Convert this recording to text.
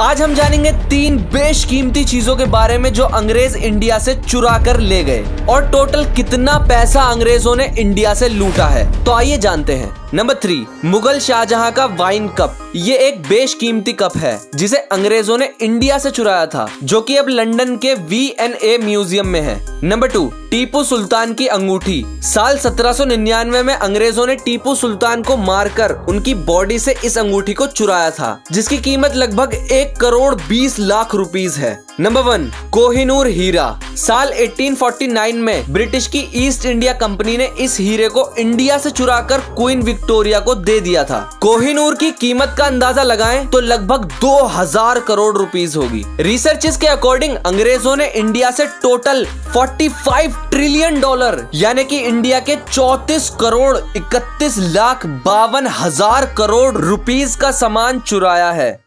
आज हम जानेंगे तीन बेशकीमती चीज़ों के बारे में जो अंग्रेज़ इंडिया से चुरा कर ले गए। और टोटल कितना पैसा अंग्रेज़ों ने इंडिया से लूटा है। तो आइए जानते हैं। नंबर थ्री, मुगल शाहजहां का वाइन कप। ये एक बेशकीमती कप है, जिसे अंग्रेज़ों ने इंडिया से चुराया था, जो कि अब लंदन के वी एन ए म्यूज़ियम में है। नंबर टू, टीपू सुल्तान की अंगूठी। साल 1799 में अंग्रेज़ों ने टीपू सुल्तान को मारकर उनकी बॉडी से इस अंगूठी को चुराया था, जिसकी कीमत लगभग एक करोड़ बीस लाख रुपीस है। नंबर वन कोहिनूर हीरा। साल 1849 में ब्रिटिश की ईस्ट इंडिया कंपनी ने इस हीरे को इंडिया से चुराकर क्वीन विक्टोरिया को दे दिया था। कोहिनूर की कीमत का अंदाज़ा लगाएँ तो लगभग 2000 करोड़ रुपीस होगी। रिसर्चेस के अकॉर्डिंग अंग्रेज़ों ने इंडिया से टोटल 45 ट्रिलियन डॉलर यानी कि इंडिया के 34 करोड़ 31 लाख बावन हज़ार करोड़ रुपीस का सामान चुराया है।